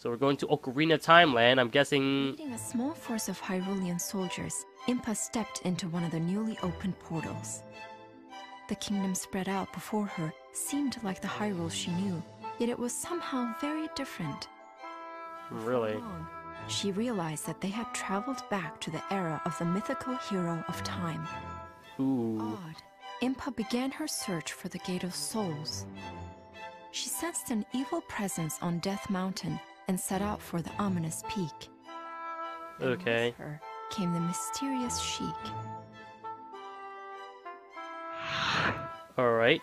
So we're going to Ocarina Timeland. I'm guessing... Leading a small force of Hyrulean soldiers, Impa stepped into one of the newly opened portals. The kingdom spread out before her seemed like the Hyrule she knew, yet it was somehow very different. Really? Long, she realized that they had traveled back to the era of the mythical hero of time. Ooh. Odd. Impa began her search for the Gate of Souls. She sensed an evil presence on Death Mountain and set out for the ominous peak. And with Okay. her came the mysterious Sheik. Alright.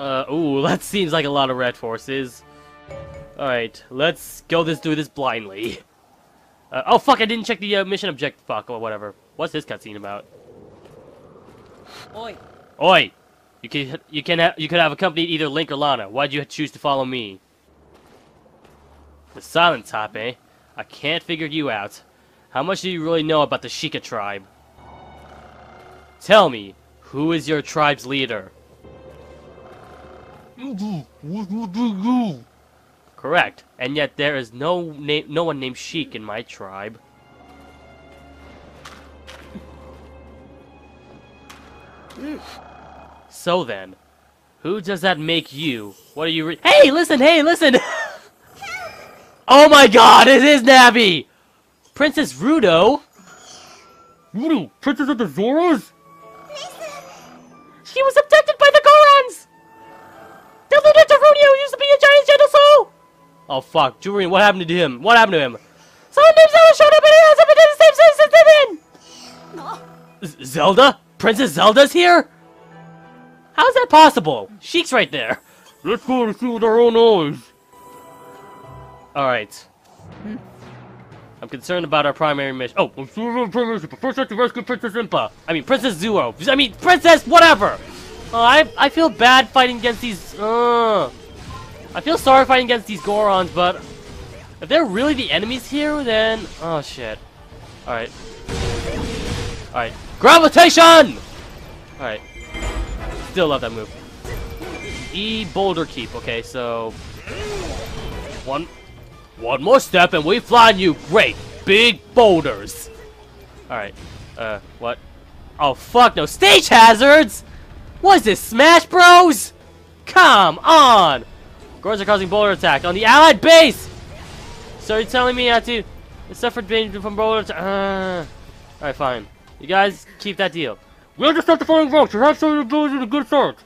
Uh, ooh, that seems like a lot of red forces. Alright, let's go this through this blindly. Uh, oh fuck, I didn't check the uh, mission object. Fuck, or whatever. What's this cutscene about? Oi, Oi! You can you can ha you could have accompanied either Link or Lana. Why'd you choose to follow me? The silent type, eh? I can't figure you out. How much do you really know about the Sheikah tribe? Tell me, who is your tribe's leader? Correct, and yet there is no name, no one named Sheik in my tribe. So then, who does that make you? What are you Hey, listen, hey, listen! oh my god, it is Navi! Princess Ruto? Ruto, Princess of the Zoras? She was abducted by the Gorons! Diluted to Rudio used to be a giant gentle soul! Oh fuck, Julian, what happened to him? What happened to him? Someone named Zelda showed up and he has been in the same place since then! Zelda? Princess Zelda's here? How's that possible? Sheik's right there. Let's go and see with our own eyes. Alright. I'm concerned about our primary mission. Oh, I'm primary mission, first I have to rescue Princess Impa. I mean, Princess Zero. I mean, Princess whatever. Oh, I, I feel bad fighting against these, uh... I feel sorry fighting against these Gorons, but... If they're really the enemies here, then... Oh, shit. Alright. Alright. Gravitation! Alright. Still love that move. E Boulder Keep. Okay, so one one more step and we fly you great big boulders. All right. Uh, what? Oh fuck no! Stage hazards! What is this? Smash Bros? Come on! Gorons are causing boulder attack on the allied base. So you're telling me I have to suffer danger from boulder attack? Uh, all right, fine. You guys keep that deal. We'll just start the following votes. You have some ability to good start.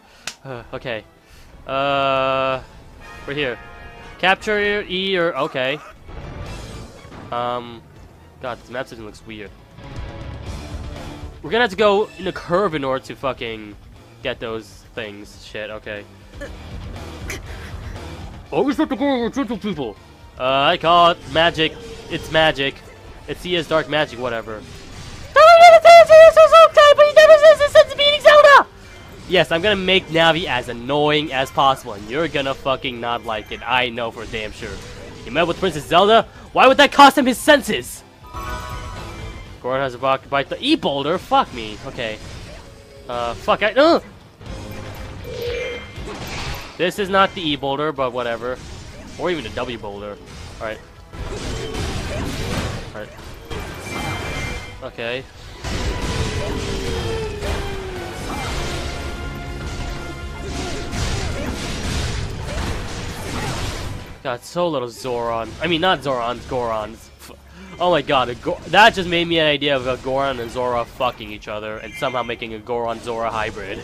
Uh, okay. Uh, we're here. Capture your E or okay. Um, God, this map system looks weird. We're gonna have to go in a curve in order to fucking get those things. Shit. Okay. Always have to go with gentle people. Uh, I call it magic. It's magic. It's CS dark magic, whatever. Yes, I'm gonna make Navi as annoying as possible, and you're gonna fucking not like it. I know for damn sure. You met with Princess Zelda? Why would that cost him his senses? Goron has a rock bite the E boulder. Fuck me. Okay. Uh, fuck. I. Uh! This is not the E boulder, but whatever. Or even the W boulder. Alright. Alright. Okay. God, so little Zoron. I mean, not Zorons, Gorons. Oh my god, that just made me an idea of a Goron and Zora fucking each other and somehow making a Goron-Zora hybrid.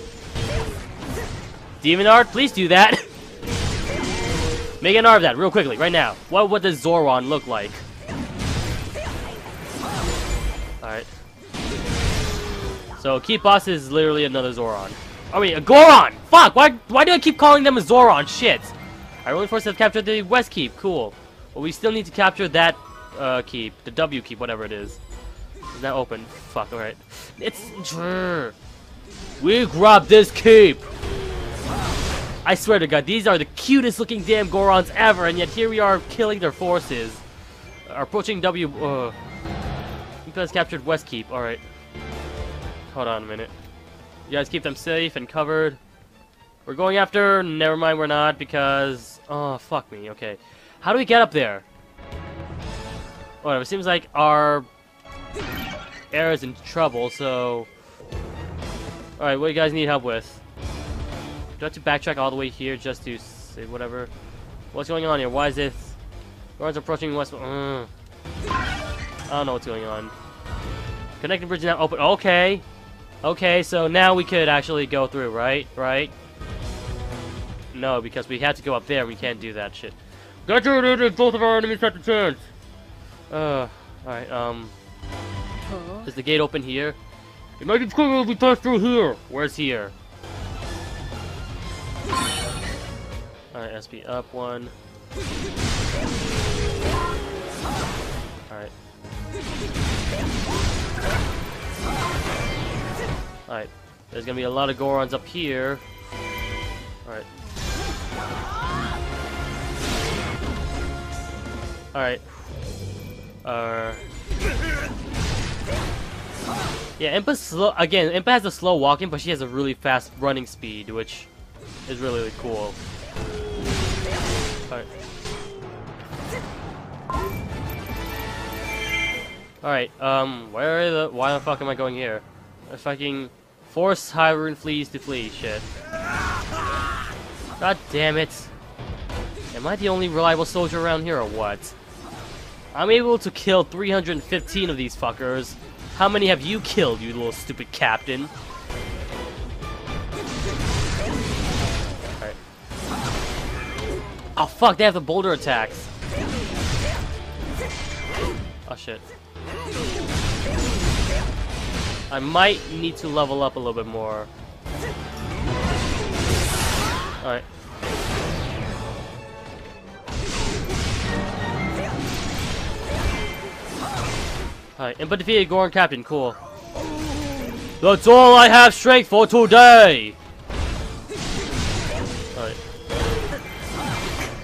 Demon Art, please do that! Make an art of that real quickly, right now. What would the Zoron look like? Alright. So, Keep Boss is literally another Zoron. Oh wait, a Goron! Fuck! Why, why do I keep calling them a Zoron? Shit! Our only force have captured the West Keep, cool. But we still need to capture that uh, keep, the W keep, whatever it is. Is that open? Fuck, alright. It's... We grab this keep! I swear to god, these are the cutest looking damn Gorons ever, and yet here we are killing their forces. Approaching W... Uh, you guys captured West Keep, alright. Hold on a minute. You guys keep them safe and covered. We're going after... Never mind, we're not, because... Oh, fuck me. Okay. How do we get up there? Whatever. It seems like our air is in trouble, so... Alright, what do you guys need help with? Do I have to backtrack all the way here just to say whatever? What's going on here? Why is this? Guards approaching west... Uh, I don't know what's going on. Connecting bridge now open. Okay. Okay, so now we could actually go through, right? Right? No, because we had to go up there. We can't do that shit. Got you, both of our enemies had the chance. Uh, alright, um... Is the gate open here? Imagine if we pass through here. Where's here? Alright, SP up one. Alright. Alright. There's gonna be a lot of Gorons up here. Alright. Uh... Yeah, Impa's slow. Again, Impa has a slow walking, but she has a really fast running speed, which is really, really cool. Alright. Alright, um, where the- why the fuck am I going here? I fucking force Hyrule fleas to flee, shit. God damn it. Am I the only reliable soldier around here or what? I'm able to kill 315 of these fuckers. How many have you killed, you little stupid captain? Oh fuck, they have the boulder attacks. Oh shit. I might need to level up a little bit more. Alright. Alright, Impa defeated Goron Captain, cool. That's all I have strength for today! Alright.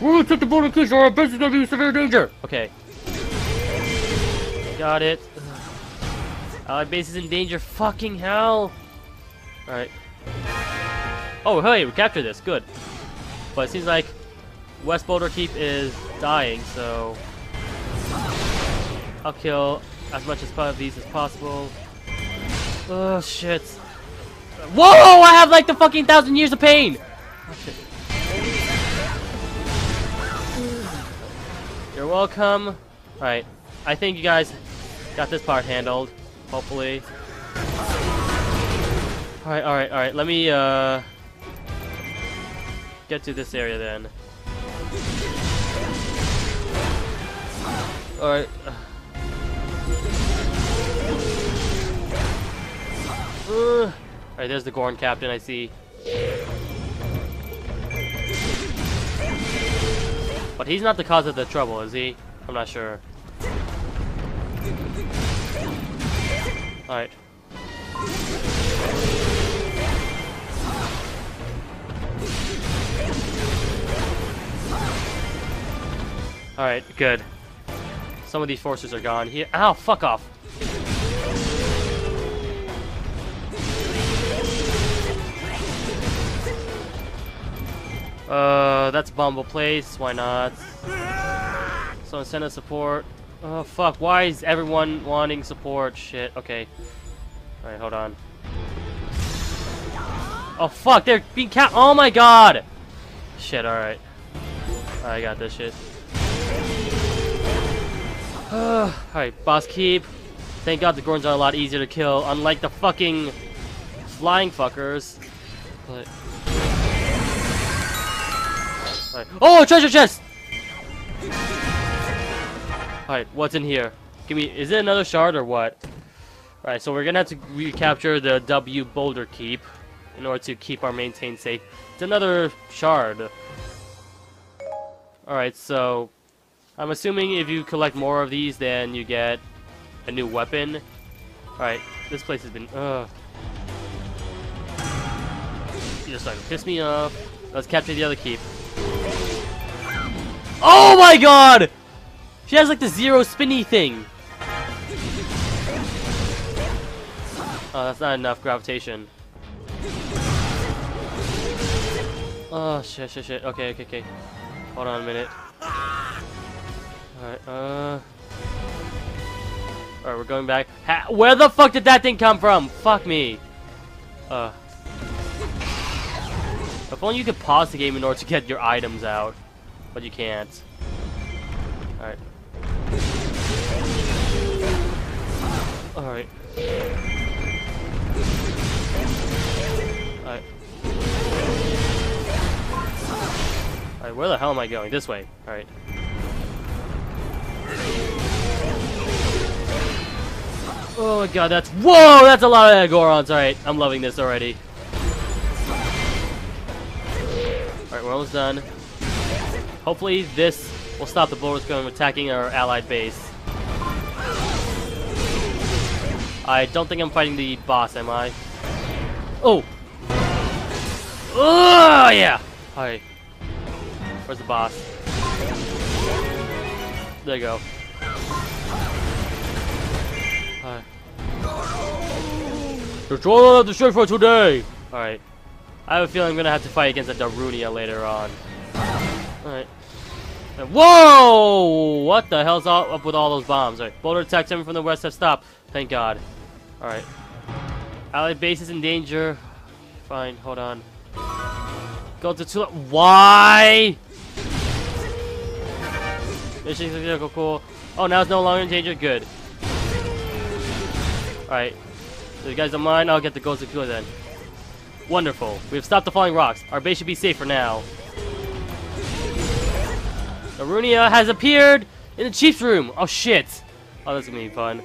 We're gonna take the boulder keys or our base is gonna be in severe danger! Okay. Got it. Our base is in danger, fucking hell! Alright. Oh, hey, we captured this, good. But it seems like West Boulder Keep is dying, so... I'll kill as much as part of these as possible. Oh, shit. Whoa! I have like the fucking thousand years of pain! You're welcome. Alright. I think you guys got this part handled. Hopefully. Alright, alright, alright. Let me, uh... Get to this area then. Alright. Alright, there's the Gorn captain, I see. But he's not the cause of the trouble, is he? I'm not sure. Alright. Alright, good. Some of these forces are gone here. Ow, fuck off. Uh, that's Bumble Place. Why not? So incentive support. Oh fuck! Why is everyone wanting support? Shit. Okay. All right, hold on. Oh fuck! They're being cat. Oh my god! Shit. All right. I got this shit. all right, boss keep. Thank God the Gorons are a lot easier to kill, unlike the fucking flying fuckers. But Right. Oh, treasure chest! Alright, what's in here? Give me, is it another shard or what? Alright, so we're gonna have to recapture the W Boulder Keep in order to keep our maintain safe. It's another shard. Alright, so I'm assuming if you collect more of these, then you get a new weapon. Alright, this place has been, ugh. You're just like piss me off. Let's capture the other keep. Oh my god! She has like the zero spinny thing. Oh, that's not enough gravitation. Oh, shit, shit, shit. Okay, okay, okay. Hold on a minute. Alright, uh... Alright, we're going back. Ha Where the fuck did that thing come from? Fuck me. Uh... If only you could pause the game in order to get your items out. But you can't. Alright. Alright. Alright. Alright, where the hell am I going? This way. Alright. Oh my god, that's- Whoa! That's a lot of Gorons! Alright, I'm loving this already. Alright, we're almost done. Hopefully this will stop the Bulwarks from attacking our allied base. I don't think I'm fighting the boss, am I? Oh! Oh, yeah! Alright. Where's the boss? There you go. Alright. Control of the ship for today! Alright. I have a feeling I'm gonna have to fight against a Darunia later on. Alright. Whoa! What the hell's up with all those bombs? Alright. Boulder attacks coming from the west have stopped. Thank God. Alright. Allied base is in danger. Fine, hold on. Go to Tula. Why? Mission vehicle cool. Oh, now it's no longer in danger. Good. Alright. So you guys don't mind? I'll get the Gold Skulltula then. Wonderful. We've stopped the falling rocks. Our base should be safe for now. Darunia has appeared in the chief's room. Oh shit. Oh, that's gonna be fun.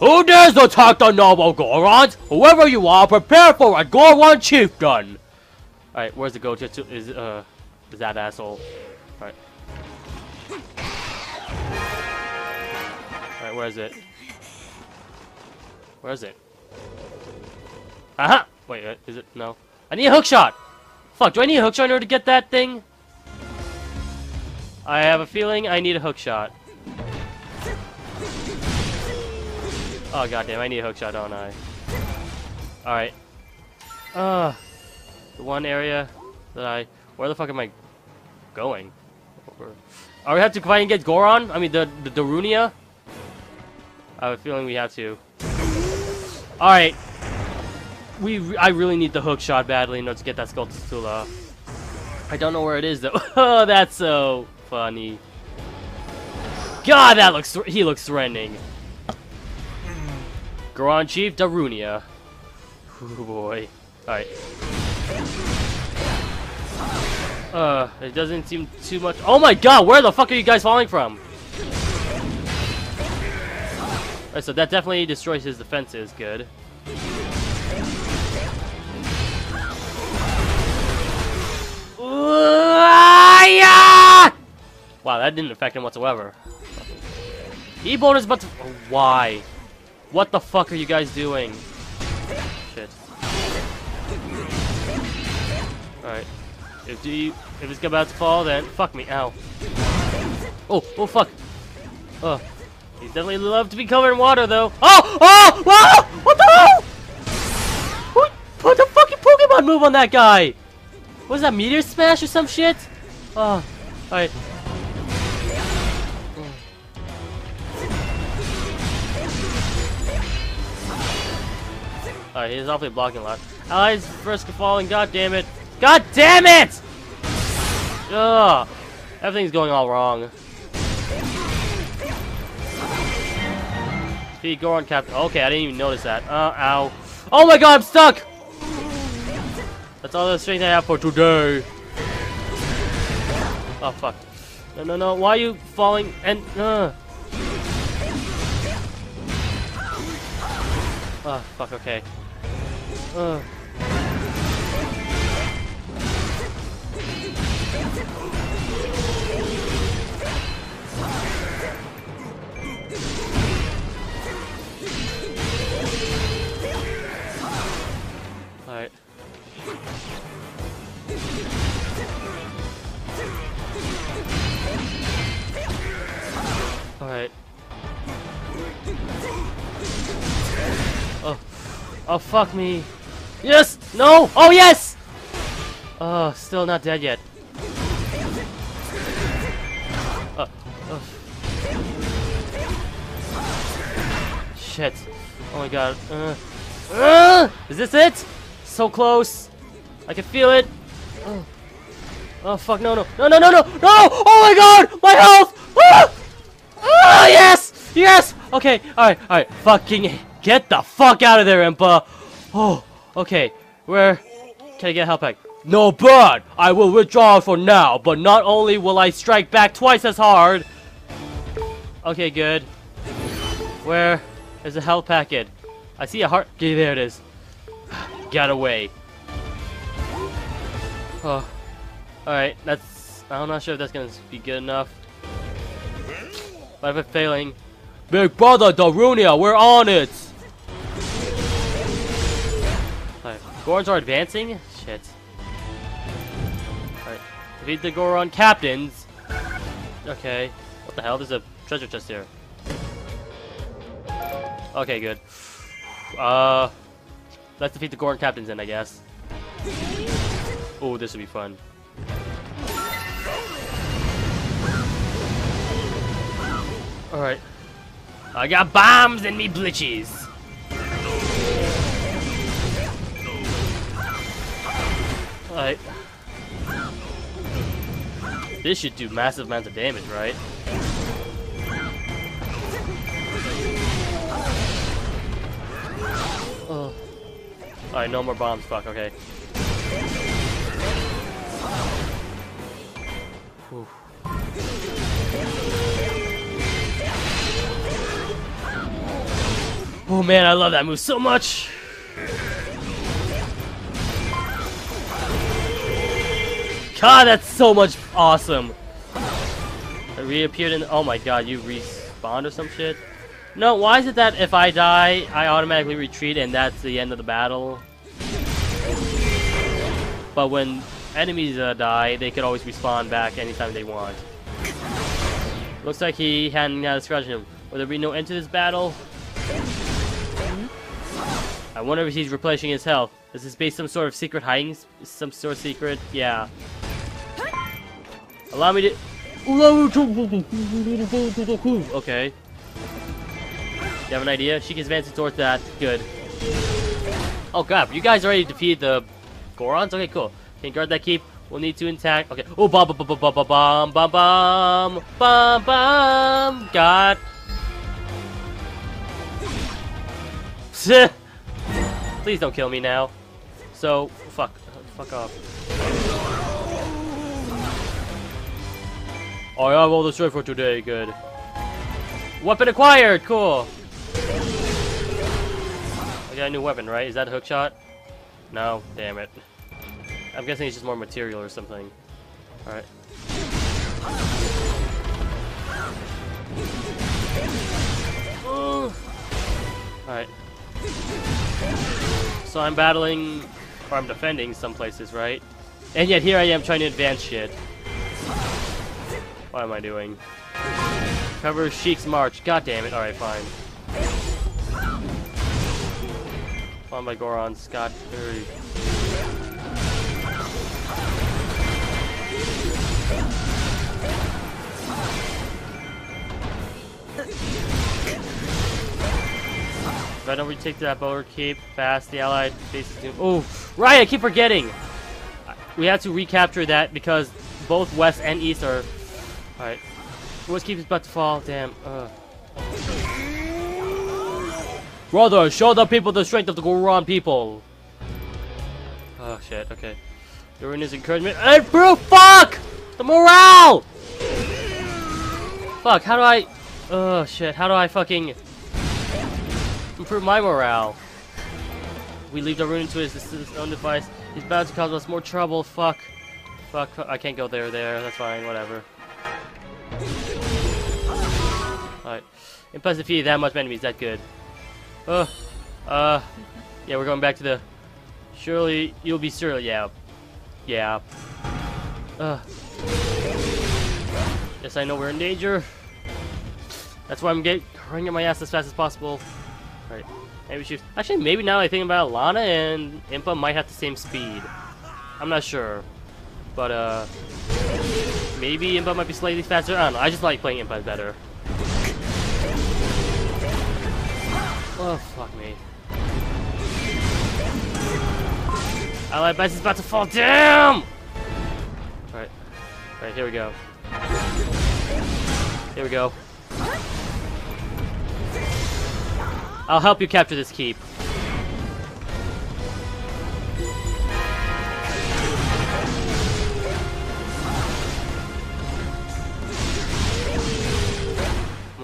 Who dares to attack the noble Gorons? Whoever you are, prepare for a Goron chieftain. Alright, where's the go-to? Is uh, is that asshole? Alright. Alright, where is it? Where is it? Aha! Wait, uh, is it? No. I need a hook shot! Fuck, do I need a hook shot in order to get that thing? I have a feeling I need a hook shot. Oh goddamn, I need a hook shot, don't I? Alright. Uh, the one area that I... Where the fuck am I going? Are we have to fight and get Goron? I mean, the, the Darunia? I have a feeling we have to. Alright. We, I really need the hook shot badly in order to get that Skull Tula. I don't know where it is though. oh, that's so funny. God, that looks, he looks threatening. Grand Chief Darunia. Oh boy. Alright. Uh, it doesn't seem too much. Oh my god, where the fuck are you guys falling from? Alright, so that definitely destroys his defenses. Good. Ah, Wow, that didn't affect him whatsoever. E-Bone is about to. Why? What the fuck are you guys doing? Shit. Alright. If you if it's about to fall, then fuck me. Ow. Oh, oh fuck. Oh. He's definitely love to be covered in water though. Oh! Oh! Whoa! What the hell? Who put the fucking Pokemon move on that guy? Was that meteor smash or some shit? Oh. Alright. Alright, he's awfully blocking a lot. Allies first falling, god damn it. God damn it! Ugh. Everything's going all wrong. Speed, go on, Captain. Okay, I didn't even notice that. Uh, ow. Oh my god, I'm stuck! That's all the strength I have for today. Oh, fuck. No, no, no. Why are you falling? And, uh. Oh, fuck, okay. Alright. Alright. Oh. Oh, fuck me. Yes! No! Oh, yes! Oh, still not dead yet. Ugh. Shit. Oh my god. Uh. Uh! Is this it? So close. I can feel it. Oh. oh fuck, no, no. No, no, no, no! No! Oh my god! My health! Ah! Ah, yes! Yes! Okay, alright, alright. Fucking get the fuck out of there, Impa! Oh, okay. Where can I get a health pack? No, but I will withdraw for now, but not only will I strike back twice as hard. Okay, good. Where is the health packet? I see a heart. Okay, there it is. Got away. Oh. Alright, that's... I'm not sure if that's gonna be good enough. But if it's failing... Big brother, Darunia, we're on it! Gorons are advancing? Shit. Alright, defeat the Goron captains. Okay. What the hell? There's a treasure chest here. Okay, good. Uh, let's defeat the Goron captains then, I guess. Oh, this would be fun. Alright. I got bombs in me blitches. Alright. This should do massive amounts of damage, right? Oh. Alright, no more bombs. Fuck, okay. Whew. Oh man, I love that move so much! God, that's so much awesome! I reappeared in- oh my god, you respawned or some shit? No, why is it that if I die, I automatically retreat and that's the end of the battle? But when enemies uh, die, they could always respawn back anytime they want. Looks like he hadn't got a scratch him. Will there be no end to this battle? I wonder if he's replenishing his health. Is this based some sort of secret hiding? Some sort of secret? Yeah. Allow me to... Okay. You have an idea? She gets advancing towards that. Good. Oh god, you guys already defeated the Gorons? Okay, cool. Can guard that keep. We'll need to intact. Okay. Oh, bum bum bum bum bum bum bum bum bum bum. God. Please don't kill me now. So, fuck. Fuck off. Oh, I have all the strength for today. Good. Weapon acquired. Cool. I got a new weapon, right? Is that a hook shot? No. Damn it. I'm guessing it's just more material or something. Alright. Alright. So I'm battling, or I'm defending some places, right? And yet here I am trying to advance shit. What am I doing? Cover Sheik's march. God damn it. Alright, fine. On by Goron, Scott. Hurry. If I don't retake that boulder keep fast, the allied bases Oh, right! I keep forgetting. We have to recapture that because both west and east are. All right. West keep is about to fall. Damn. Brother, show the people the strength of the Goron people. Oh shit. Okay. During his encouragement, and bro, fuck the morale. Fuck. How do I? Oh shit. How do I fucking? Improve my morale. We leave the rune to his, his own device. He's bound to cause us more trouble. Fuck. fuck. I can't go there. There. That's fine. Whatever. Alright. Impressive defeated that much enemies. That good. Uh. Uh. Yeah, we're going back to the. Surely you'll be sure. Yeah. Yeah. Uh. Yes, I know we're in danger. That's why I'm getting running my ass as fast as possible. Right. Maybe she's actually maybe now I think about Lana and Impa might have the same speed. I'm not sure. But uh Maybe Impa might be slightly faster. I don't know. I just like playing Impa better. Oh, fuck me. Allied base is about to fall down! Alright. Alright, here we go. Here we go. I'll help you capture this keep.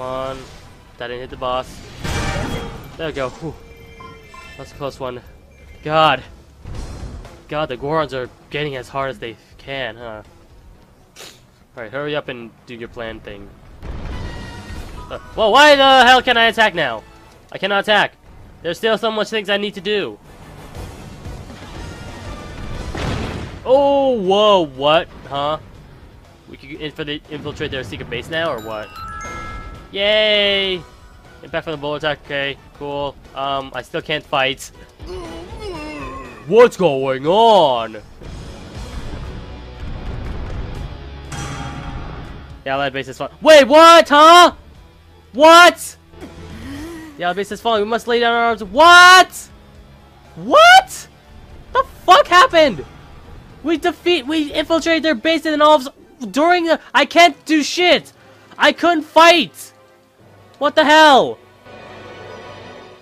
On. That didn't hit the boss. There we go. Whew. That's a close one. God. God, the Gorons are getting as hard as they can, huh? Alright, hurry up and do your plan thing. Uh, well, why the hell can I attack now? I cannot attack. There's still so much things I need to do. Oh, whoa, what? Huh? We could infiltrate their secret base now, or what? Yay! Impact from the bullet attack, okay, cool. Um, I still can't fight. What's going on? The allied base is falling. Wait, what, huh? What? The allied base is falling. We must lay down our arms. What? What? The fuck happened? We defeat, we infiltrate their base and then all of during the, I can't do shit. I couldn't fight. What the hell?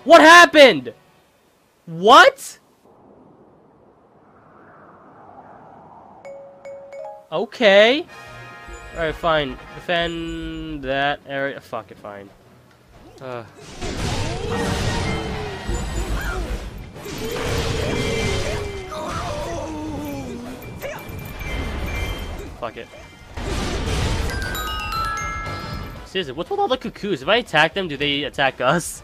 What happened? What? Okay. Alright, fine. Defend that area. Fuck it, fine. Uh. Fuck it. Seriously, what's with all the cuckoos? If I attack them, do they attack us?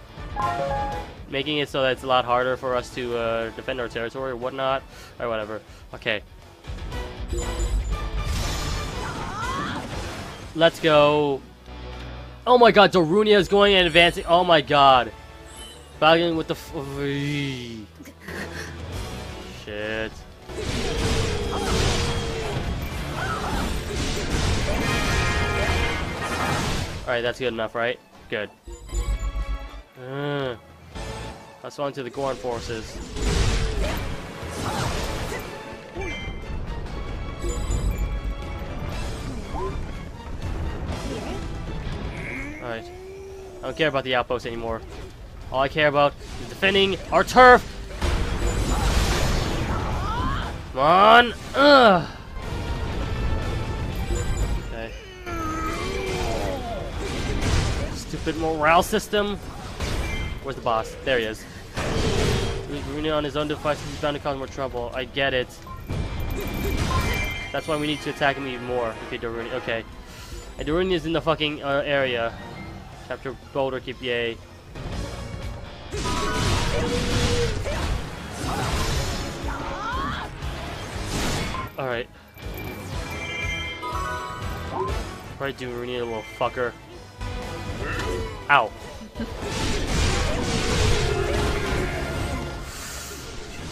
Making it so that it's a lot harder for us to uh, defend our territory or whatnot. Or whatever. Okay. Let's go. Oh my god, Darunia is going and advancing. Oh my god. Battling with the... Shit. Alright, that's good enough, right? Good. Uh, let's go into the Goron forces. Alright. I don't care about the outpost anymore. All I care about is defending our turf! Come on! Ugh! Stupid morale system! Where's the boss? There he is. Rune on his own device he's bound to cause more trouble. I get it. That's why we need to attack him even more. Okay, Daruni. Okay. And Daruni is in the fucking uh, area. Capture Boulder Keep, yay. Alright. Right, need a little fucker. Ow.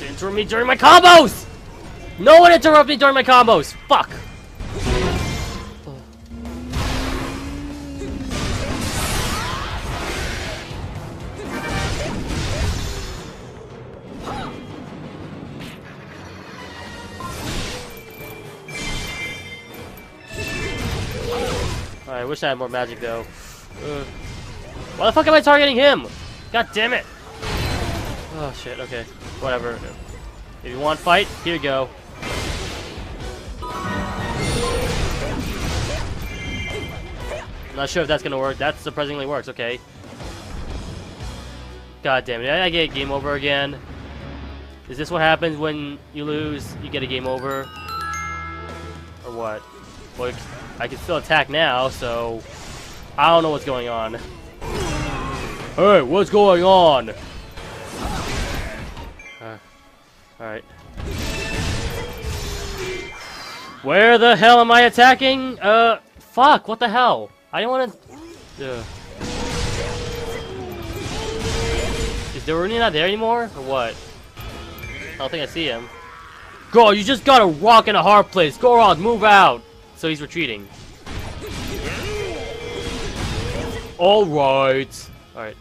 interrupt me during my combos! No one interrupt me during my combos! Fuck! I wish I had more magic though. Uh, why the fuck am I targeting him? God damn it! Oh shit, okay. Whatever. If you want fight, here you go. Not sure if that's gonna work. That surprisingly works, okay. God damn it, I get game over again. Is this what happens when you lose? You get a game over? Or what? Well, I can still attack now, so... I don't know what's going on. Hey, what's going on? Uh, Alright. Where the hell am I attacking? Uh, fuck, what the hell? I don't want to... Uh. Is Daruni not there anymore, or what? I don't think I see him. Go, you just got a rock in a hard place. Go on, move out. so he's retreating. Alright. Alright.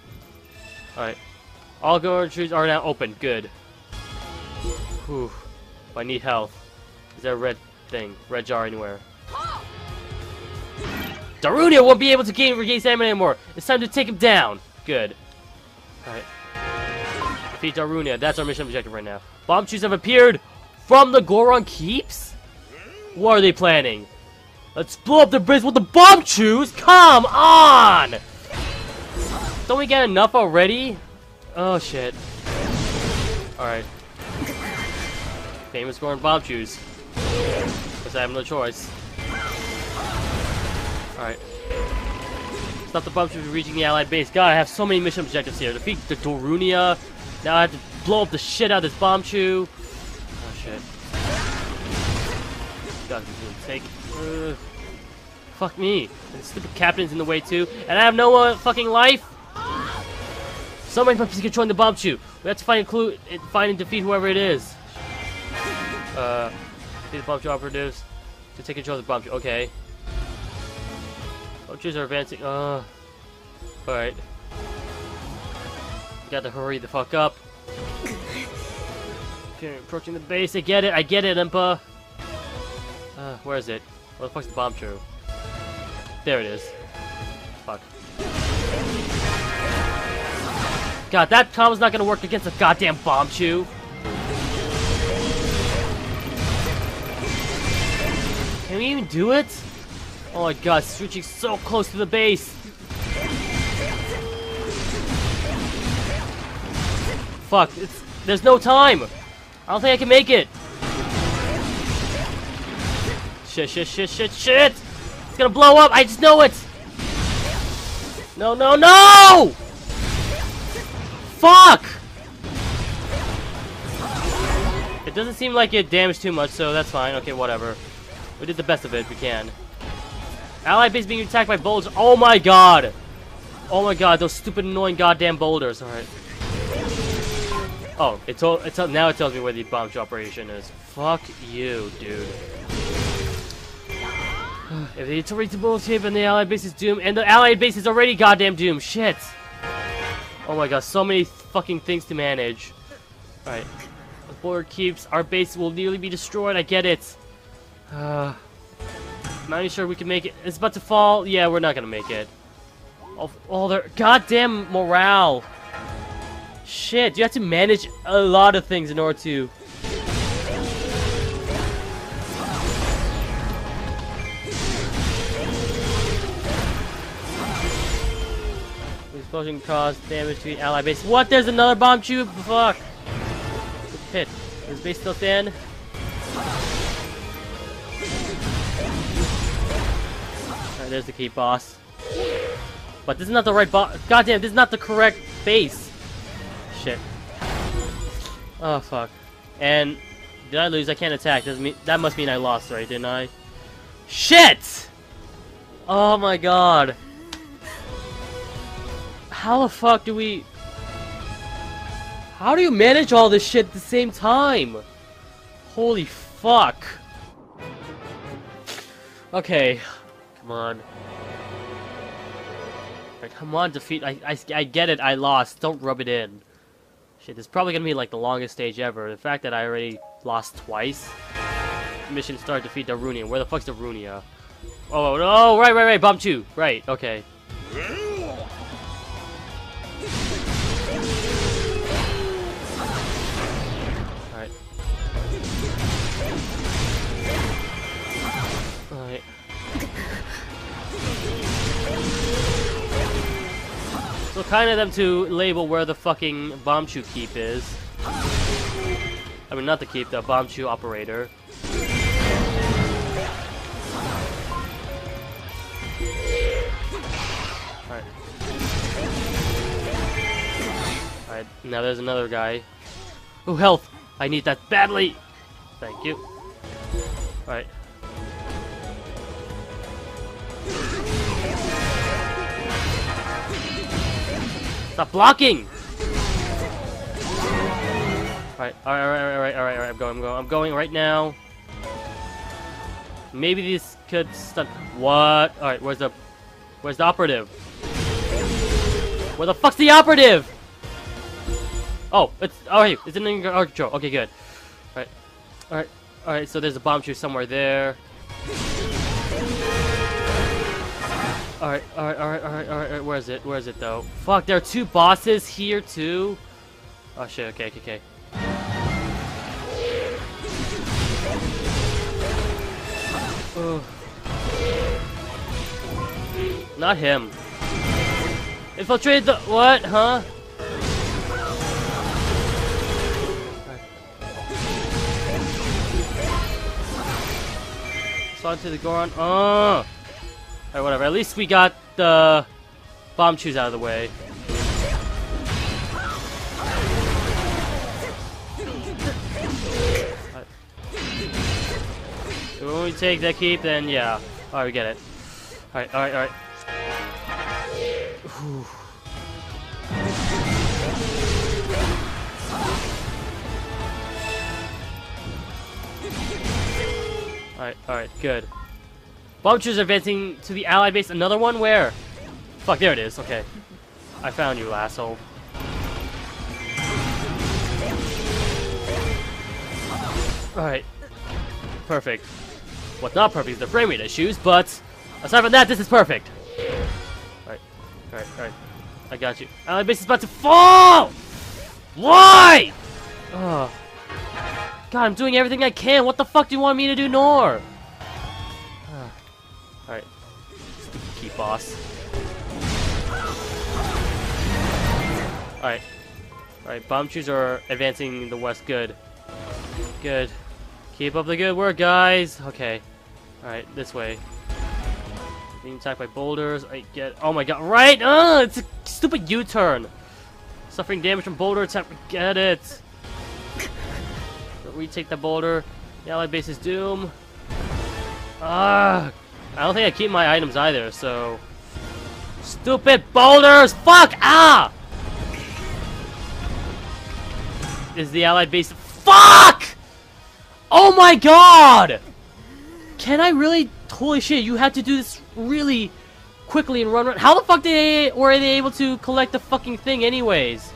Alright. All retreats are now open. Good. Whew. I need health. Is there a red thing? Red jar anywhere? Darunia won't be able to gain regain stamina anymore. It's time to take him down. Good. Alright. Defeat Darunia. That's our mission objective right now. Bombchus have appeared from the Goron Keeps? What are they planning? Let's blow up the bridge with the Bombchus? Come on! Don't we get enough already? Oh shit. Alright. Famous Goron Bombchus. Because I have no choice. Alright. Stop the Bombchus from reaching the allied base. God, I have so many mission objectives here. Defeat the Darunia. Now I have to blow up the shit out of this Bombchu. Oh shit. God, take. Uh, fuck me. The stupid captain's in the way too, and I have no uh, fucking life. Somebody must be controlling the Bombchu. We have to find a clue, and find and defeat whoever it is. Uh, defeat the Bombchu operatives to take control of the Bombchu. Okay. Bombchus are advancing. Uh. All right. Got to hurry the fuck up. Okay, approaching the base. I get it. I get it, Impa. Uh, where is it? Where the fuck's the Bombchu? There it is. Fuck. God, that combo's not gonna work against a goddamn bomb Bombchu. Can we even do it? Oh my god, switching so close to the base. Fuck, it's there's no time. I don't think I can make it. Shit, shit, shit, shit, shit! It's gonna blow up! I just know it! No, no, no! Fuck! It doesn't seem like it damaged too much, so that's fine. Okay, whatever. We did the best of it we can. Allied base being attacked by boulders. Oh my god! Oh my god, those stupid annoying goddamn boulders. Alright. Oh, it told, it told, now it tells me where the bomb drop operation is. Fuck you, dude. if the Torrentable ship and the allied base is doomed, and the allied base is already goddamn doomed. Shit. Oh my god, so many fucking things to manage. Alright. The border keeps, our base will nearly be destroyed, I get it. Uh, not even sure we can make it. It's about to fall. Yeah, we're not gonna make it. Oh, oh their goddamn morale. Shit, you have to manage a lot of things in order to... Explosion caused damage to the ally base. What? There's another Bombchu? Fuck. The pit. Is base still stand? Alright, there's the key boss. But this is not the right boss. Goddamn, this is not the correct base. Shit. Oh fuck. And did I lose? I can't attack. Doesn't mean that must mean I lost, right? Didn't I? Shit! Oh my god. How the fuck do we... How do you manage all this shit at the same time? Holy fuck. Okay. Come on. Right, come on, defeat. I, I, I get it, I lost. Don't rub it in. Shit, this is probably gonna be like the longest stage ever. The fact that I already lost twice. Mission start, defeat Darunia. Where the fuck's Darunia? Oh, no, right, right, right, bomb 2. Right, okay. So kind of them to label where the fucking Bombchu keep is. I mean, not the keep, the Bombchu operator. Alright. Alright, now there's another guy. Oh, health! I need that badly! Thank you. Alright. Stop blocking! Alright, alright, alright, alright, alright, alright, I'm going, I'm going, I'm going right now. Maybe this could stun. What? All right, where's the, where's the operative? Where the fuck's the operative? Oh, it's oh hey, it's in our control. Okay, good. All right, all right, all right. So there's a bomb Bombchu somewhere there. All right, all right, all right, all right, all right. Where is it? Where is it though? Fuck, there are two bosses here too. Oh shit. Okay, okay, okay. Ugh. Not him. Infiltrate the what? Huh? Slide to the Goron. Oh. Alright, whatever. At least we got the Bombchus out of the way. When we take that keep, then yeah. Alright, we get it. Alright, alright, alright. Alright, alright, good. Bombchus advancing to the allied base. Another one? Where? Fuck, there it is. Okay. I found you, asshole. Alright. Perfect. What's not perfect is the frame rate issues, but aside from that, this is perfect. Alright, alright, alright. I got you. Allied base is about to fall! Why? Oh. God, I'm doing everything I can. What the fuck do you want me to do, Nor? Boss. Alright. Alright, Bombchus are advancing the west. Good. Good. Keep up the good work, guys. Okay. Alright, this way. Being attacked by boulders. I get. Oh my god. Right! Uh, it's a stupid U turn. Suffering damage from boulder attack. Get it. Retake the boulder. The allied base is doom. Ah! I don't think I keep my items either, so... Stupid boulders! Fuck! Ah! Is the allied base... Fuck! Oh my god! Can I really... Holy shit, you had to do this really quickly and run run. How the fuck did they, were they able to collect the fucking thing anyways?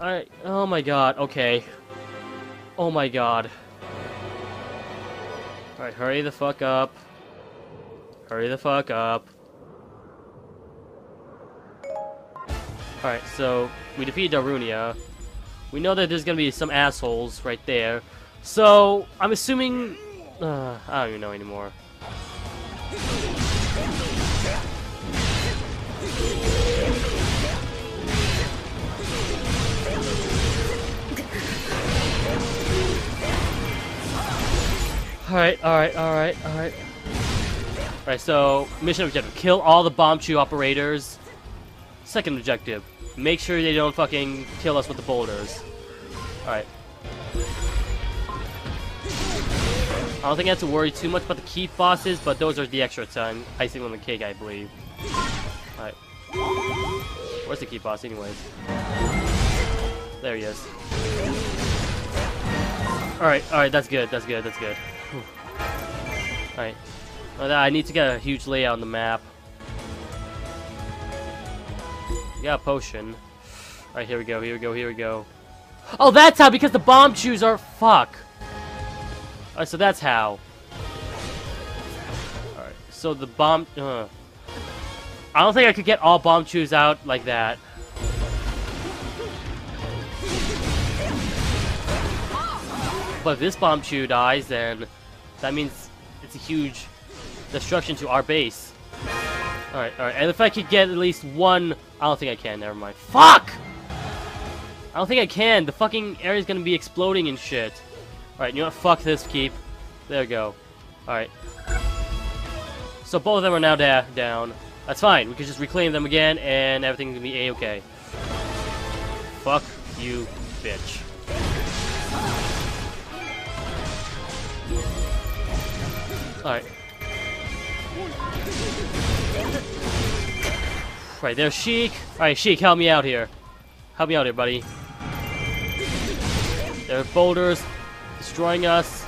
Alright, oh my god, okay. Oh my god. Alright, hurry the fuck up. Hurry the fuck up. Alright, so we defeated Darunia. We know that there's gonna be some assholes right there. So, I'm assuming... Uh, I don't even know anymore. Alright, alright, alright, alright. Alright, so, mission objective. Kill all the bomb Bombchu operators. Second objective. Make sure they don't fucking kill us with the boulders. Alright. I don't think I have to worry too much about the keep bosses, but those are the extra time. Icing on the cake, I believe. Alright. Where's the keep boss anyways? There he is. Alright, alright, that's good, that's good, that's good. Alright. I need to get a huge layout on the map. Yeah, potion. Alright, here we go, here we go, here we go. Oh, that's how, because the bomb Bombchus are... Fuck. Alright, so that's how. Alright, so the bomb... Uh, I don't think I could get all Bombchus out like that. But if this Bombchu dies, then that means a huge destruction to our base. Alright, alright. And if I could get at least one... I don't think I can. Never mind. Fuck! I don't think I can. The fucking area's gonna be exploding and shit. Alright, you know what? Fuck this keep. There we go. Alright. So both of them are now da down. That's fine. We can just reclaim them again, and everything's gonna be a-okay. Fuck you, bitch. Alright. Right, there's Sheik. Alright, Sheik, help me out here. Help me out here, buddy. There are boulders destroying us.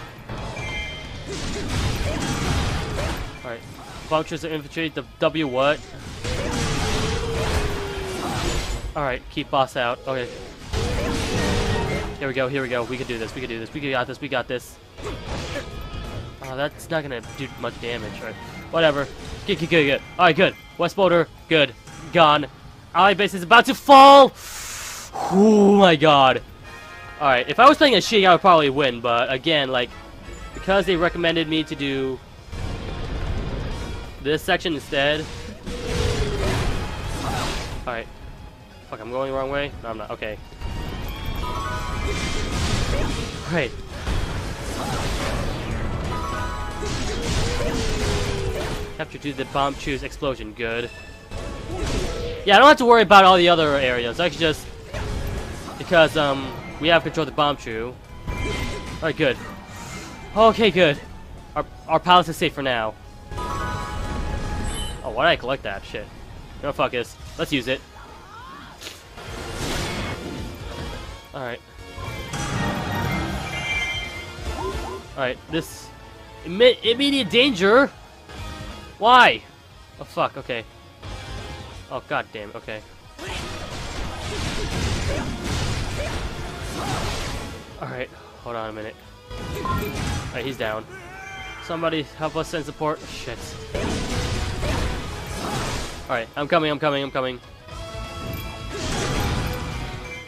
Alright. Vouchers to infiltrate the W what? Alright, keep boss out. Okay. Here we go, here we go. We can do this, we can do this, we got this, we got this. Oh, that's not gonna do much damage, right? Whatever. Good, good, good, good. Alright, good. West border, good. Gone. Allied base is about to fall! Oh my god. Alright, if I was playing a Sheik, I would probably win, but again, like, because they recommended me to do this section instead. Alright. Fuck, I'm going the wrong way? No, I'm not. Okay. Alright. Capture to do the Bombchus explosion. Good. Yeah, I don't have to worry about all the other areas. I can just... Because, um, we have control of the Bombchu. Alright, good. Okay, good. Our, our palace is safe for now. Oh, why did I collect that? Shit. No, fuck this. Let's use it. Alright. Alright, this... Immediate danger? Why? Oh, fuck, okay. Oh, god damn, okay. Alright, hold on a minute. Alright, he's down. Somebody help us send support. Shit. Alright, I'm coming, I'm coming, I'm coming.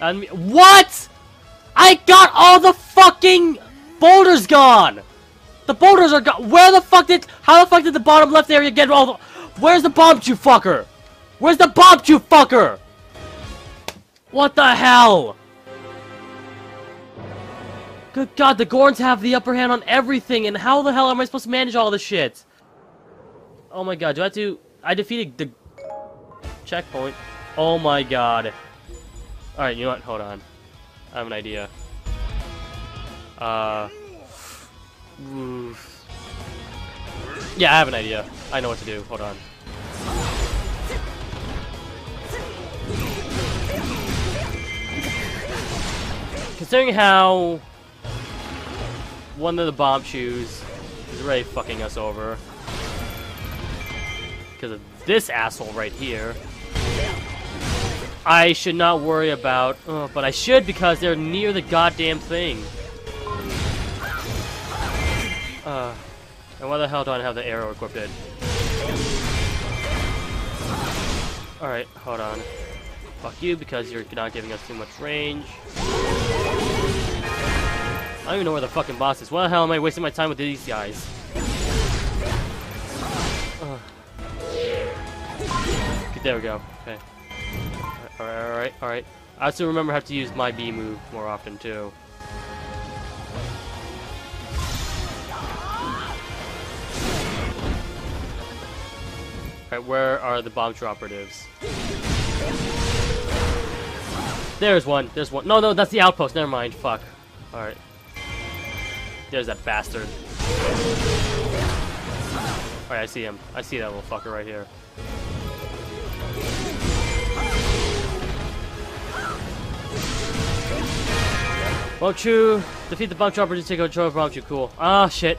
And what? I got all the fucking boulders gone! The boulders are gone! Where the fuck did- How the fuck did the bottom left area get all the- Where's the bomb, you fucker? Where's the bomb, you fucker? What the hell? Good god, the Gorons have the upper hand on everything, and how the hell am I supposed to manage all this shit? Oh my god, do I have to... I defeated the... Checkpoint. Oh my god. Alright, you know what? Hold on. I have an idea. Uh... Yeah, I have an idea. I know what to do. Hold on. Considering how one of the Bombchus is already fucking us over because of this asshole right here. I should not worry about, oh, but I should because they're near the goddamn thing. Uh, and why the hell do I have the arrow equipped? Alright, hold on. Fuck you because you're not giving us too much range. I don't even know where the fucking boss is. Why the hell am I wasting my time with these guys? Okay, there we go. Okay. Alright, alright, alright. I also remember have to use my B move more often too. Alright, where are the bomb operatives? There's one. There's one. No, no, that's the outpost. Never mind. Fuck. Alright. There's that bastard. Alright, I see him. I see that little fucker right here. Bombchu! Defeat the bomb chopper to take control of Bombchu. Cool. Ah, shit.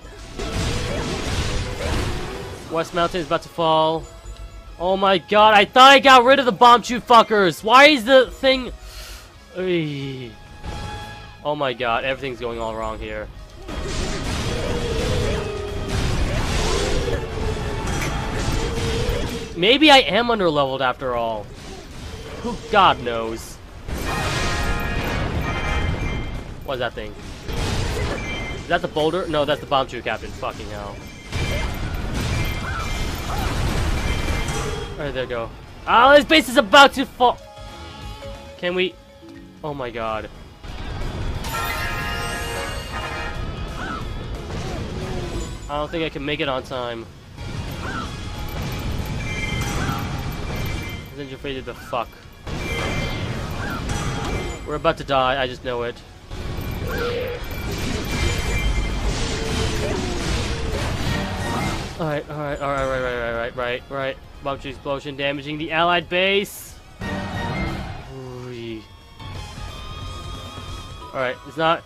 West Mountain is about to fall. Oh my god, I thought I got rid of the bomb Bombchu fuckers! Why is the thing... Oh my god, everything's going all wrong here. Maybe I am underleveled after all. Who God knows. What's that thing? Is that the boulder? No, that's the bomb Bombchu captain. Fucking hell. Alright, there we go. Oh, this base is about to fall! Can we... Oh my god. I don't think I can make it on time. Ninja faded the fuck. We're about to die, I just know it. Alright, alright, alright, right, right, right, right, right, right. Bombchu explosion damaging the allied base. Alright, it's not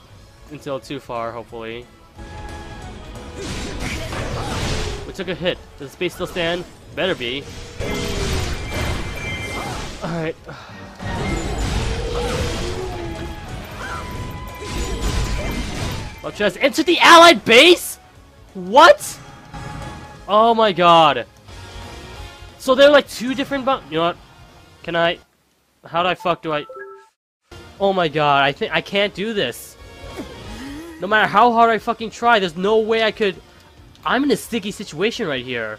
until too far, hopefully. We took a hit. Does the space still stand? Better be. Alright. Let's into the allied base? What? Oh my god. So they're like two different bu- You know what? Can I... How do I fuck do I... Oh my god, I think I can't do this. No matter how hard I fucking try, there's no way I could... I'm in a sticky situation right here.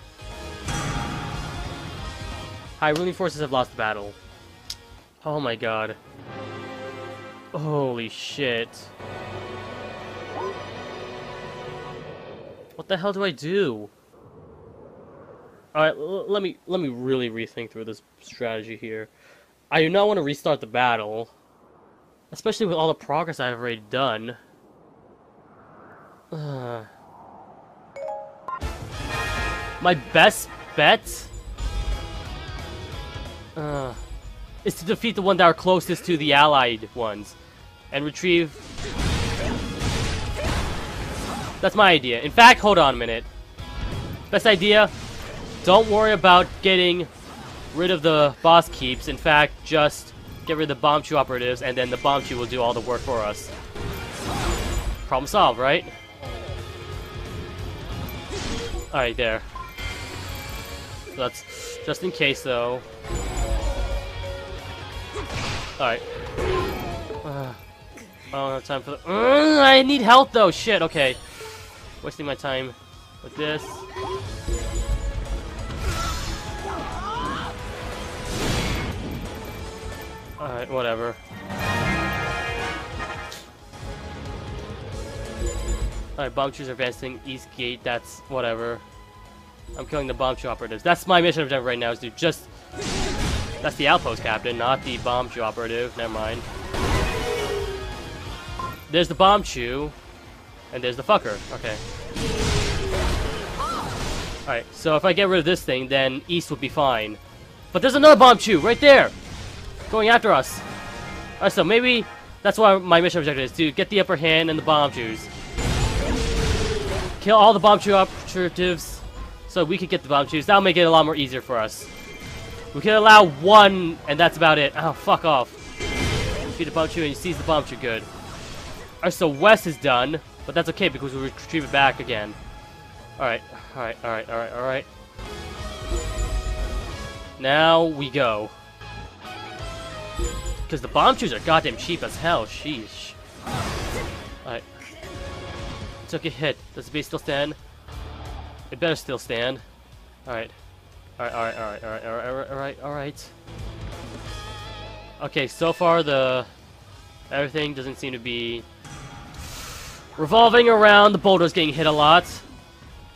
Hi, ruling forces have lost the battle. Oh my god. Holy shit. What the hell do I do? Alright, let me let me really rethink through this strategy here. I do not want to restart the battle. Especially with all the progress I've already done. Uh, my best bet uh, is to defeat the one that are closest to the allied ones and retrieve that's my idea. In fact, hold on a minute. Best idea, don't worry about getting rid of the boss keeps. In fact, just get rid of the Bombchu operatives, and then the Bombchu will do all the work for us. Problem solved, right? Alright, there. So that's just in case, though. Alright. Uh, I don't have time for the- uh, I need help, though! Shit, okay. Wasting my time with this. Alright, whatever. Alright, Bombchus are advancing East Gate, that's whatever. I'm killing the Bombchu operatives. That's my mission objective right now, is to just... That's the outpost captain, not the Bombchu operative. Never mind. There's the Bombchu. And there's the fucker. Okay. Alright, so if I get rid of this thing, then East would be fine. But there's another Bombchu right there! Going after us. Alright, so maybe that's why my mission objective is to get the upper hand and the bomb Bombchus. Kill all the bomb Bombchu operatives so we could get the bomb Bombchus. That'll make it a lot more easier for us. We can allow one, and that's about it. Oh, fuck off. Defeat the Bombchu and you seize the bomb Bombchu good. Alright, so West is done. But that's okay because we'll retrieve it back again. Alright, alright, alright, alright, alright. Now we go. Because the Bombchus are goddamn cheap as hell. Sheesh. Alright. Took a hit. Does the base still stand? It better still stand. Alright. Alright, alright, alright, alright, alright, alright, alright. Okay, so far the... Everything doesn't seem to be Revolving around, the boulder's getting hit a lot.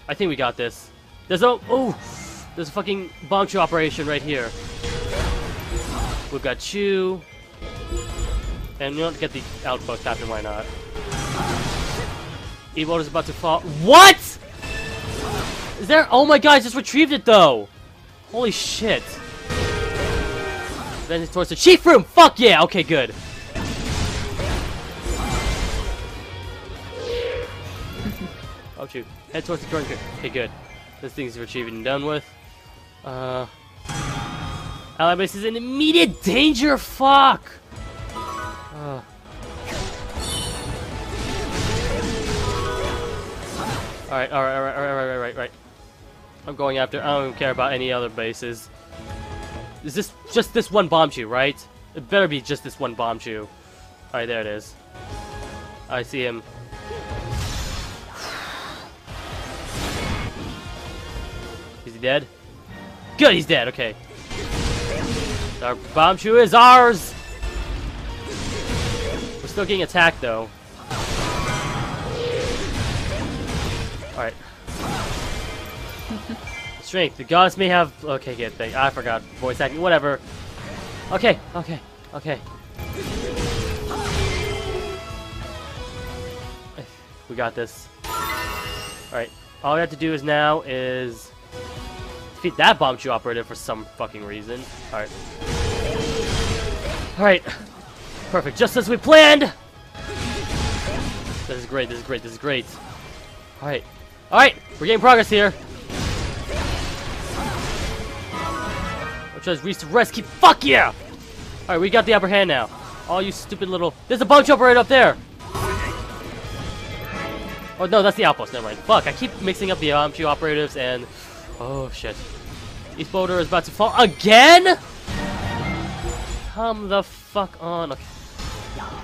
I think we got this. There's a- oh! There's a fucking Bombchu operation right here. We've got Chu. And we don't get the outpost captain, why not? Evo is about to fall- WHAT?! Is there- oh my god, I just retrieved it though! Holy shit. Then it's towards the chief room! Fuck yeah! Okay, good. Oh shoot. Head towards the drunk. Okay, good. This thing's retrieved and done with. Uh. Ally base is in immediate danger! Fuck! Uh. Alright, alright, alright, alright, alright, right. I'm going after. I don't care about any other bases. Is this just this one bomb Bombchu, right? It better be just this one bomb Bombchu. Alright, there it is. I see him. Is he dead? Good, he's dead, okay. Our Bombchu is ours! We're still getting attacked, though. Alright. Strength. The gods may have... Okay, good thing. I forgot. Voice acting. Whatever. Okay, okay, okay. We got this. Alright. All we have to do is now is defeat that Bombchu operative for some fucking reason. Alright. Alright. Perfect. Just as we planned! This is great, this is great, this is great. Alright. Alright! We're getting progress here! Which has reached rescue. Fuck yeah! Alright, we got the upper hand now. All you stupid little. There's a bomb jumper right up there! Oh no, that's the outpost. Never mind. Fuck, I keep mixing up the um, OMG operatives and Oh, shit. East Boulder is about to fall again? Come the fuck on. Okay.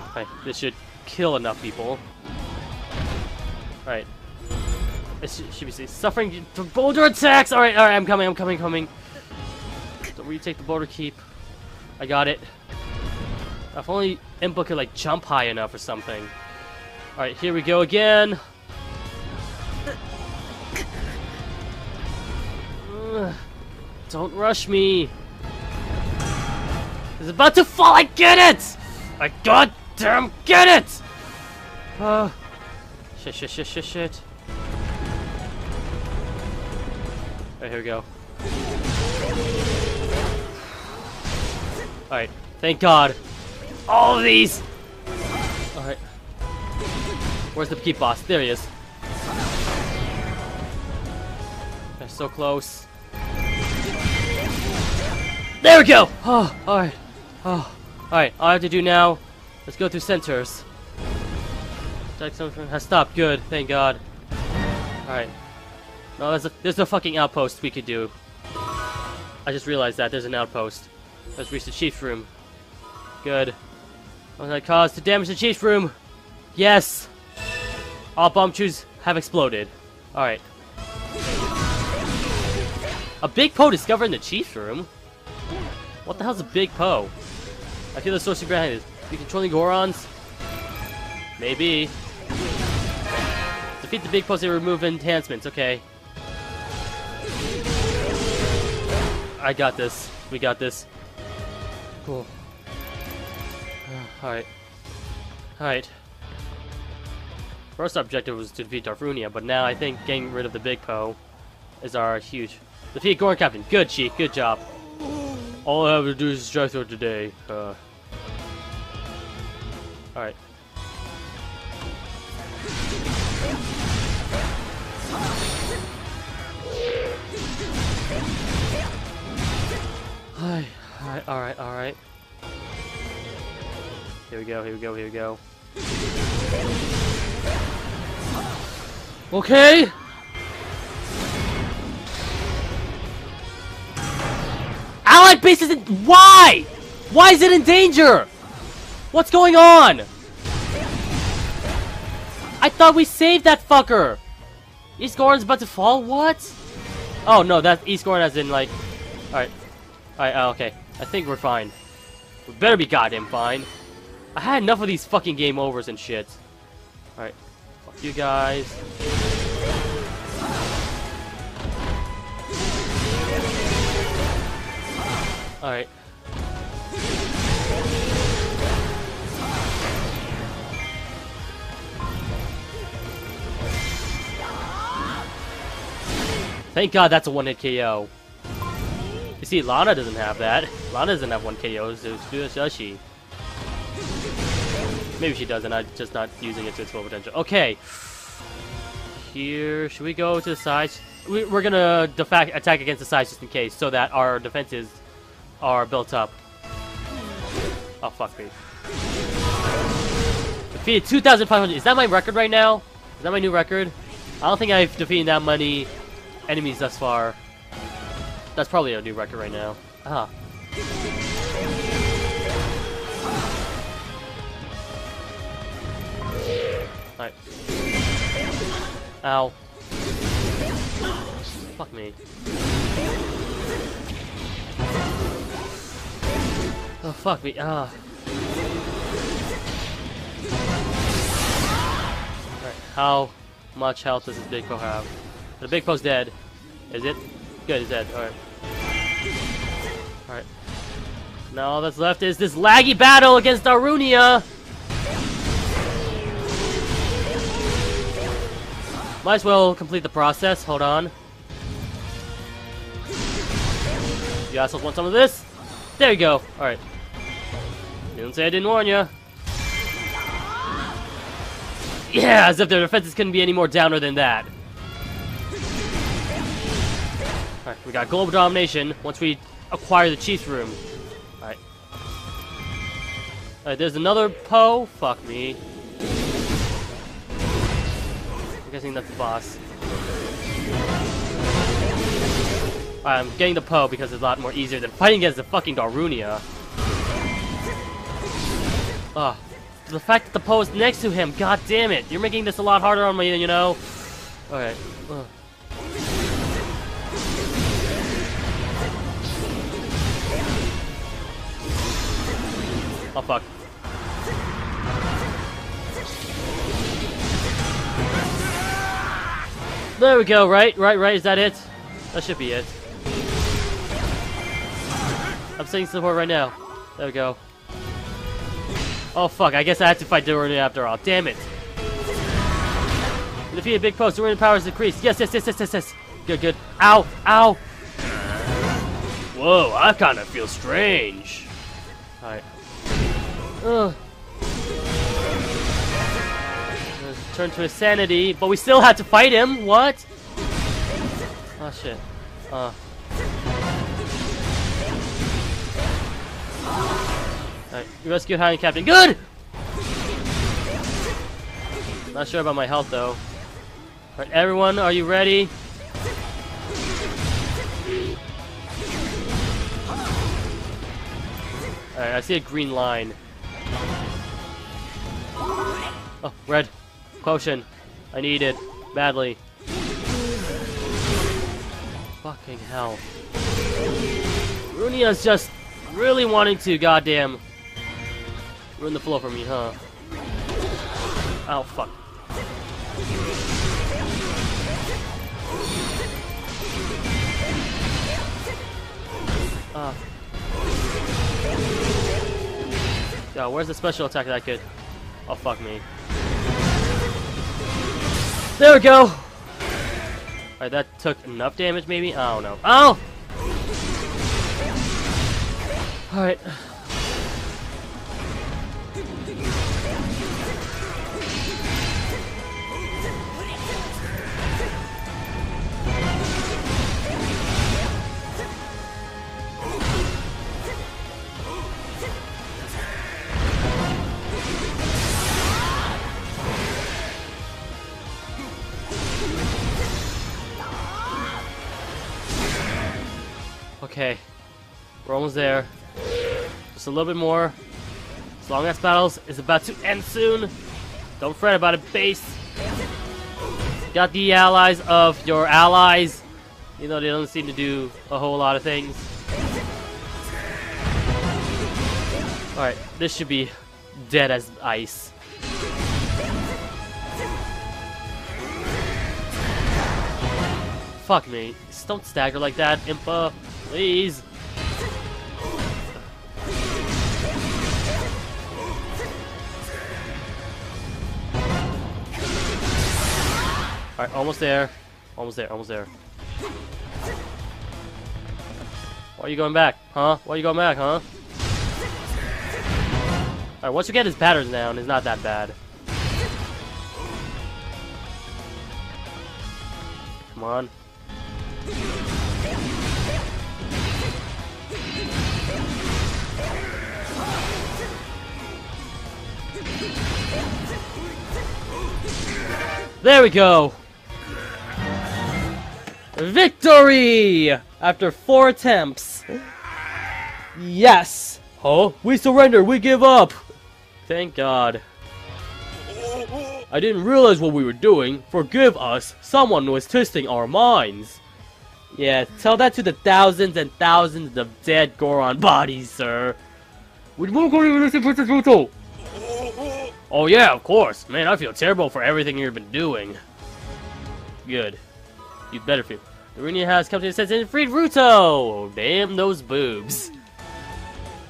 Alright, this should kill enough people. Alright. This should, be. Suffering from boulder attacks! Alright, alright, I'm coming, I'm coming, coming. So retake the boulder keep. I got it. If only Impa could like jump high enough or something. Alright, here we go again. Don't rush me. It's about to fall. I get it. I goddamn get it. Uh, shit, shit, shit, shit, shit. Alright, here we go. Alright, thank God. All of these! Alright. Where's the keep boss? There he is. They're so close. There we go! Oh, alright. Oh, alright. All I have to do now, let's go through centers. Attack something has stopped. Good, thank God. Alright. No, there's a, there's a fucking outpost we could do. I just realized that there's an outpost. Let's reach the chief's room. Good. What that cause to damage the chief's room? Yes! All Bombchus have exploded. Alright. A big Poe discovered in the chief's room? What the hell's a big Poe? I feel the source behind this. Be controlling Gorons? Maybe. Defeat the big Poes and remove enhancements, okay. I got this. We got this. Cool. Uh, alright. Alright. First objective was to defeat Darunia, but now I think getting rid of the Big Poe is our huge... Defeat Goron Captain. Good, Chief. Good job. All I have to do is drive through today. Uh. Alright. Alright, alright, alright, alright. Here we go, here we go, here we go. Okay! Allied base is in- Why? Why is it in danger? What's going on? I thought we saved that fucker! East Goron's about to fall? What? Oh no, that East Goron as in like... Alright. Alright, uh, okay. I think we're fine. We better be goddamn fine. I had enough of these fucking game overs and shit. Alright. Fuck you guys. Alright. Thank God that's a one-hit KO. You see, Lana doesn't have that. Lana doesn't have one KO, so does she? Maybe she doesn't, I'm just not using it to its full potential. Okay. Here, should we go to the sides? We, we're gonna attack against the sides just in case, so that our defenses are built up. Oh, fuck me. Defeated 2,500. Is that my record right now? Is that my new record? I don't think I've defeated that many enemies thus far. That's probably a new record right now. Ah. Alright. Ow. Fuck me. Oh, fuck me. Ah. Alright, how much health does this Big Poe have? The Big Poe's dead. Is it? Good, he's dead. Alright. Alright. Now all that's left is this laggy battle against Darunia! Might as well complete the process. Hold on. You assholes want some of this? There you go. Alright. Didn't say I didn't warn you. Yeah, as if their defenses couldn't be any more downer than that. Alright, we got global domination once we acquire the Chief's room. Alright. Alright, there's another Poe. Fuck me. I'm guessing that's the boss. I'm getting the Poe because it's a lot more easier than fighting against the fucking Darunia. Ah, the fact that the Poe is next to him, god damn it! You're making this a lot harder on me, you know? Alright. Oh fuck. There we go, right? Right, right, is that it? That should be it. I'm sending support right now. There we go. Oh fuck, I guess I had to fight Darunia after all. Damn it. You defeated Big Poes, Darunia powers increased. Yes, yes, yes, yes, yes, yes. Good, good. Ow, ow. Whoa, I kind of feel strange. Alright. Ugh. Turn to insanity, but we still had to fight him. What? Oh shit. Uh. Alright, you rescued High Captain. Good! Not sure about my health though. Alright, everyone, are you ready? Alright, I see a green line. Oh, red. Potion. I need it. Badly. Fucking hell. Runia's just really wanting to goddamn ruin the flow for me, huh? Oh, fuck. Ah. Yo, where's the special attack that I could... Oh, fuck me. There we go! Alright, that took enough damage, maybe? I don't know. Oh! Alright. Okay. We're almost there. Just a little bit more. Long as battles is about to end soon. Don't fret about it, base. Got the allies of your allies. You know, they don't seem to do a whole lot of things. Alright, this should be dead as ice. Fuck me. Just don't stagger like that, Impa. Please. Alright, almost there. Almost there, almost there. Why are you going back? Huh? Why are you going back, huh? Alright, once you get his patterns down, it's not that bad. Come on. There we go! Victory! After four attempts. Yes! Huh? We surrender, we give up! Thank God. I didn't realize what we were doing. Forgive us. Someone was twisting our minds. Yeah, tell that to the thousands and thousands of dead Goron bodies, sir. Oh yeah, of course. Man, I feel terrible for everything you've been doing. Good. You better feel. Darunia has come to his senses and freed Ruto! Oh, damn those boobs.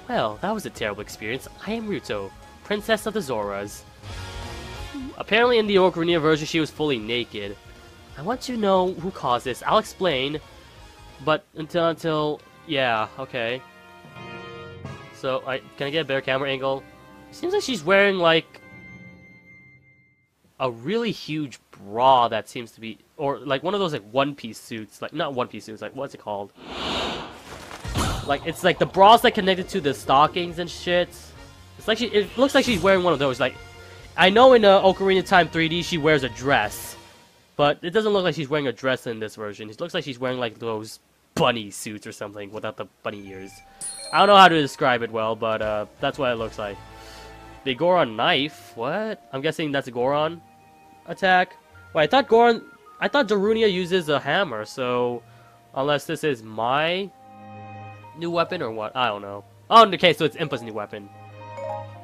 Well, that was a terrible experience. I am Ruto, Princess of the Zoras. Apparently in the Ocarina version she was fully naked. I want you to know who caused this. I'll explain. But until, until, yeah, okay. So, I can I get a better camera angle? Seems like she's wearing like a really huge bra that seems to be, or like one of those like one piece suits, like not one piece suits, like what's it called? Like it's like the bras that connected to the stockings and shit. It's like she, it looks like she's wearing one of those. Like, I know in uh, Ocarina Time 3D she wears a dress, but it doesn't look like she's wearing a dress in this version. It looks like she's wearing like those bunny suits or something without the bunny ears. I don't know how to describe it well, but uh, that's what it looks like. The Goron knife? What? I'm guessing that's a Goron attack. Wait, I thought Goron... I thought Darunia uses a hammer, so... Unless this is my new weapon or what? I don't know. Oh, okay, so it's Impa's new weapon.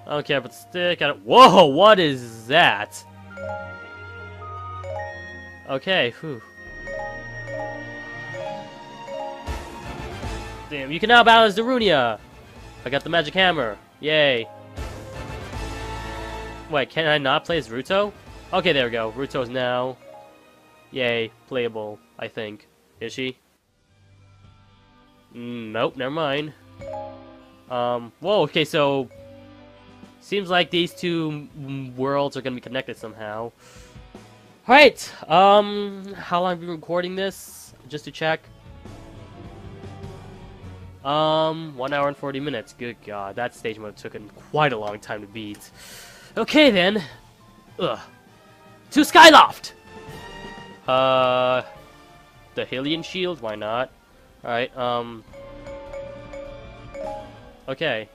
I don't care if it's stick. I don't... Whoa, what is that? Okay, whew. Damn, you can now battle as Darunia! I got the magic hammer. Yay. Wait, can I not play as Ruto? Okay, there we go. Ruto's now... Yay, playable, I think. Is she? Mm, nope, never mind. Um, whoa, okay, so... Seems like these two worlds are gonna be connected somehow. Alright, um, how long have you been recording this? Just to check. Um, 1 hour and 40 minutes. Good god, that stage mode took quite a long time to beat. Okay then. Ugh. To Skyloft! Uh, the Hylian Shield? Why not? Alright, um... Okay.